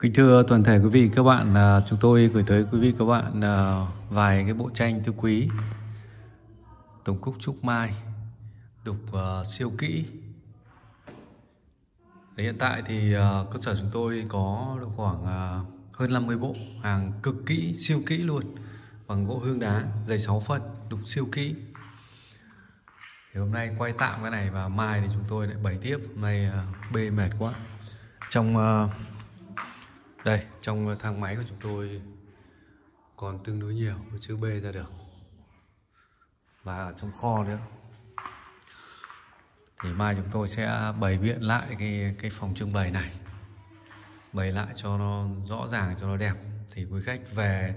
Kính thưa toàn thể quý vị các bạn, à, chúng tôi gửi tới quý vị các bạn à, vài cái bộ tranh thư quý. Tổng cúc Trúc Mai đục à, siêu kỹ. Hiện tại thì cơ sở chúng tôi có được khoảng hơn 50 bộ hàng cực kỹ, siêu kỹ luôn bằng gỗ hương đá dày 6 phân, đục siêu kỹ. Thì hôm nay quay tạm cái này và mai thì chúng tôi lại bày tiếp. Hôm nay bê mệt quá. Trong uh, đây, trong ờ, thang máy của chúng tôi còn tương đối nhiều chữ B ra được. Và ở trong kho nữa. Thì mai chúng tôi sẽ bày biện lại cái cái phòng trưng bày này. Bày lại cho nó rõ ràng, cho nó đẹp. Thì quý khách về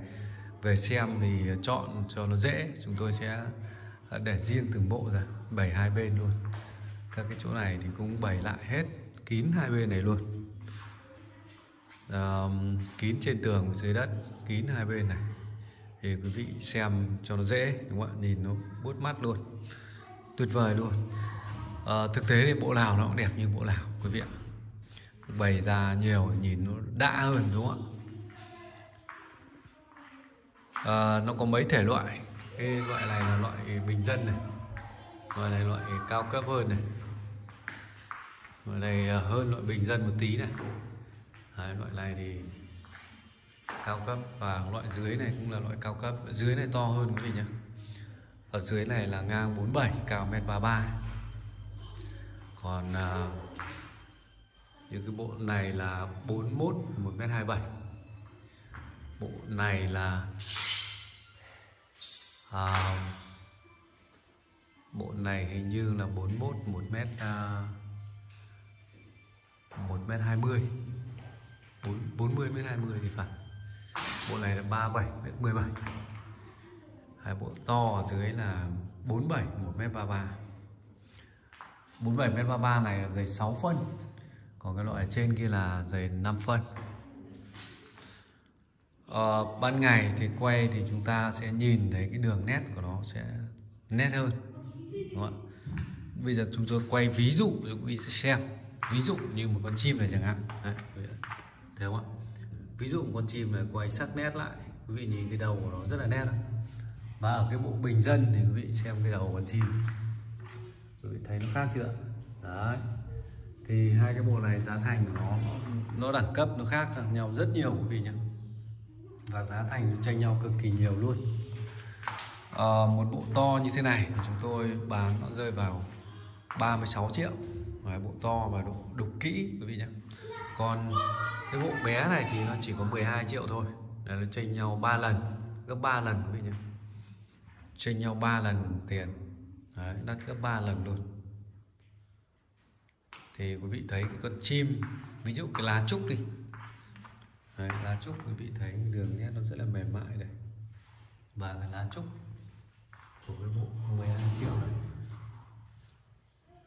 về xem thì chọn cho nó dễ. Chúng tôi sẽ ờ, để riêng từng bộ ra, bày hai bên luôn. Các cái chỗ này thì cũng bày lại hết, kín hai bên này luôn uh, kín trên tường dưới đất kín hai bên này. Thì quý vị xem cho nó dễ đúng không ạ? Nhìn nó bút mắt luôn tuyệt vời luôn. À, thực tế thì bộ lào nó cũng đẹp như bộ lào quý vị ạ. Bày ra nhiều nhìn nó đã hơn đúng không ạ? À, nó có mấy thể loại? Cái loại này là loại bình dân này loại này loại cao cấp hơn này loại này ờ, hơn loại bình dân một tí này. Đấy, loại này thì cao cấp và loại dưới này cũng là loại cao cấp. Dưới này to hơn quý vị nhé. Ở dưới này là ngang 47 cao 1m33 còn à, những cái bộ này là 41 1m27 bộ này là à, bộ này hình như là 41 1m à, 1m20 40 mét 20 thì phải. Bộ này là 37 mét 17 hai bộ to ở dưới là 47 1 mét 33 47 mét 33 này là giày 6 phân. Còn cái loại trên kia là giày 5 phân. Ờ, ban ngày thì quay thì chúng ta sẽ nhìn thấy cái đường nét của nó sẽ nét hơn. Đúng không ạ? Bây giờ chúng tôi quay ví dụ cho quý vị xem. Ví dụ như một con chim này chẳng hạn. Đấy, thấy không ạ? Ví dụ con chim này quay sắc nét lại quý vị nhìn cái đầu của nó rất là nét và ở cái bộ bình dân thì quý vị xem cái đầu của con chim quý vị thấy nó khác chưa đấy. Thì hai cái bộ này giá thành của nó nó đẳng cấp nó khác nhau rất nhiều quý vị nhé. Và giá thành nó chênh nhau cực kỳ nhiều luôn. À, một bộ to như thế này chúng tôi bán nó rơi vào 36 triệu. Và bộ to và độ đục kỹ quý vị nhé. Còn cái bộ bé này thì nó chỉ có 12 triệu thôi. Là nó chênh nhau 3 lần gấp 3 lần quý vị nhé. Chênh nhau 3 lần tiền. Đấy, đắt gấp 3 lần luôn. Thì quý vị thấy cái con chim ví dụ cái lá trúc đi. Đấy, lá trúc quý vị thấy đường nét nó rất là mềm mại đây và cái lá trúc của cái bộ 12 triệu này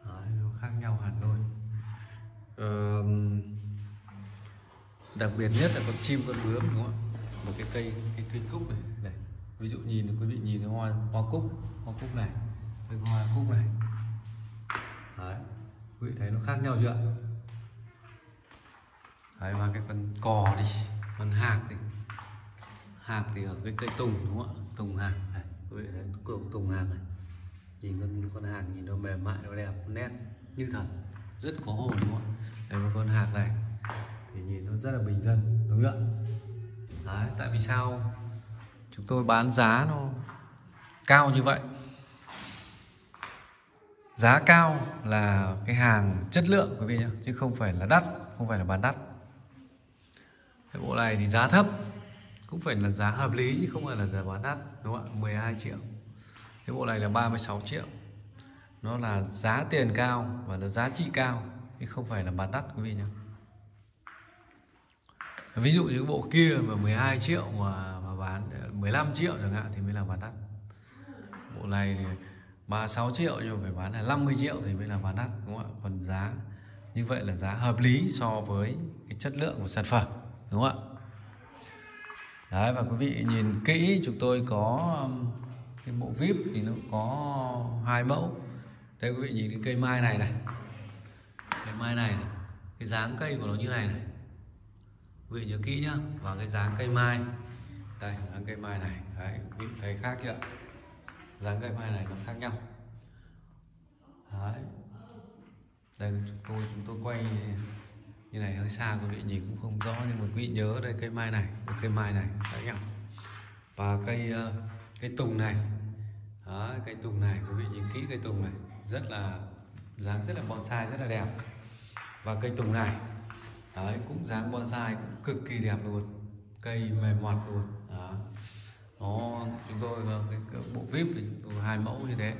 Đấy, nó khác nhau hẳn luôn ờ, đặc biệt nhất là con chim con bướm đúng không ạ? Một cái cây cái cây cúc này này. Ví dụ nhìn quý vị nhìn cái hoa hoa cúc hoa cúc này. Cái hoa cúc này. Đấy. Quý vị thấy nó khác nhau chưa đấy và cái con cò đi con hạc thì hạc thì ở cái cây tùng đúng không ạ? Tùng hạc này. Quý vị thấy tùng, tùng hạc này. Nhìn con con hạc nhìn nó mềm mại nó đẹp nét như thật. Rất có hồn đúng không ạ? Đây một con hạc này thì nhìn nó rất là bình dân đúng không ạ? Đấy, tại vì sao? Chúng tôi bán giá nó cao như vậy. Giá cao là cái hàng chất lượng quý vị nhé chứ không phải là đắt không phải là bán đắt. Cái bộ này thì giá thấp cũng phải là giá hợp lý chứ không phải là giá bán đắt đúng không ạ? 12 triệu. Cái bộ này là 36 triệu. Nó là giá tiền cao và là giá trị cao chứ không phải là bán đắt quý vị nhé ví dụ như bộ kia mà 12 triệu mà, mà bán 15 triệu chẳng hạn thì mới là bán đắt. Bộ này thì 36 triệu nhưng mà phải bán là 50 triệu thì mới là bán đắt đúng không ạ? Còn giá như vậy là giá hợp lý so với cái chất lượng của sản phẩm đúng không ạ? Đấy và quý vị nhìn kỹ chúng tôi có um, cái bộ vip thì nó có hai mẫu. Đây quý vị nhìn cái cây mai này này. Cây mai này, này cái dáng cây của nó như này này quý vị nhớ kỹ nhá và cái dáng cây mai. Đây dáng cây mai này. Đấy quý vị thấy khác chưa? Dáng cây mai này nó khác nhau. Đấy. Đây chúng tôi chúng tôi quay như này hơi xa quý vị nhìn cũng không rõ nhưng mà quý vị nhớ đây cây mai này. Cây mai này khác nhau. Và cây ờ, cây tùng này. Đấy, cây tùng này quý vị nhìn kỹ cây tùng này. Rất là dáng rất là bonsai rất là đẹp. Và cây tùng này. Đấy, cũng dáng bonsai cũng cực kỳ đẹp luôn. Cây mềm mọt luôn. Đó. Nó chúng tôi ờ, cái, cái bộ vip thì chúng tôi hai mẫu như thế.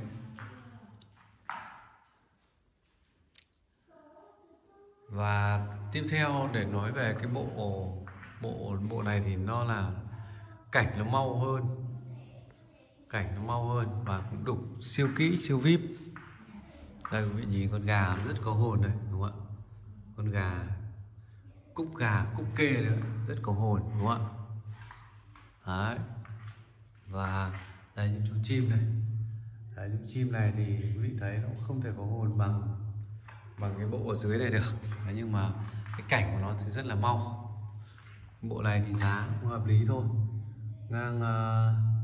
Và tiếp theo để nói về cái bộ bộ bộ này thì nó là cảnh nó mau hơn. Cảnh nó mau hơn và cũng đục siêu kỹ siêu vip. Đây quý vị nhìn con gà rất có hồn này, đúng không ạ? Con gà cúc gà cúc kê nữa. Rất có hồn đúng không ạ? Đấy. Và đây những chú chim này. Đấy, những chim này thì quý vị thấy nó không thể có hồn bằng bằng cái bộ ở dưới này được. Đấy, nhưng mà cái cảnh của nó thì rất là mau. Bộ này thì giá cũng hợp lý thôi. Ngang uh,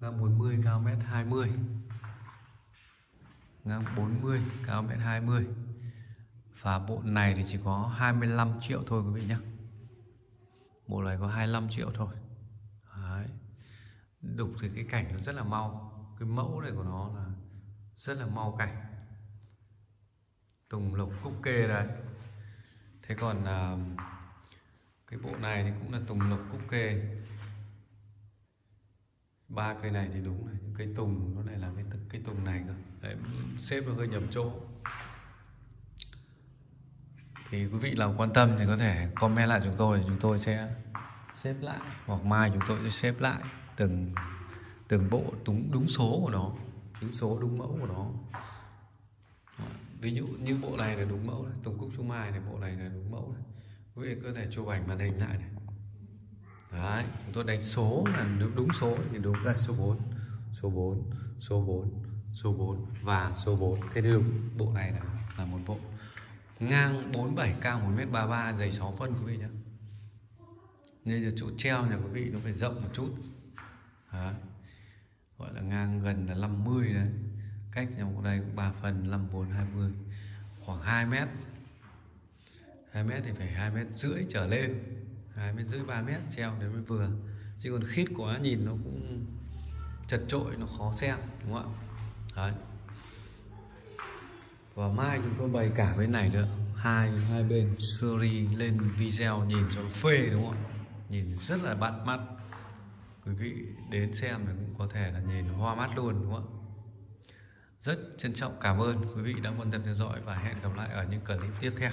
ngang 40 cao mét 20 ngang 40 cao mét 20 và bộ này thì chỉ có 25 triệu thôi quý vị nhé. Bộ này có 25 triệu thôi. Đấy. đục thì cái cảnh nó rất là mau. Cái mẫu này của nó là rất là mau cảnh. Tùng lộc cúc kê đấy thế còn à, cái bộ này thì cũng là tùng lộc cúc kê. Ba cây này thì đúng này cây tùng nó này là cái cây tùng này cơ. Đấy, xếp nó hơi nhầm chỗ thì quý vị nào quan tâm thì có thể comment lại chúng tôi chúng tôi sẽ xếp lại hoặc mai chúng tôi sẽ xếp lại từng từng bộ đúng đúng số của nó đúng số đúng mẫu của nó. Ví dụ như bộ này là đúng mẫu này tùng cúc trung mai này bộ này là đúng mẫu này. Quý vị có thể chụp ảnh màn hình lại này. Đấy, chúng tôi đánh số là đúng đúng số thì đúng đây số 4 số 4 số 4 số 4 và số 4 thế thì đúng bộ này là là một bộ ngang 47 cao 1m33 dày 6 phân quý vị nhé nên giờ chỗ treo nhà quý vị nó phải rộng một chút. Đó. gọi là ngang gần là 50 đấy. Cách nhau bộ đây cũng 3 phần 54 20 khoảng 2 mét. 2 mét thì phải 2 mét rưỡi trở lên. 2 mét rưỡi 3 mét treo đến mới vừa. Chứ còn khít quá nhìn nó cũng chật trội nó khó xem, đúng không ạ? Đấy và mai chúng tôi bày cả bên này nữa. Hai hai bên suri lên video nhìn cho phê đúng không nhìn rất là bắt mắt. Quý vị đến xem thì cũng có thể là nhìn hoa mắt luôn đúng không rất trân trọng cảm ơn quý vị đã quan tâm theo dõi và hẹn gặp lại ở những clip tiếp theo.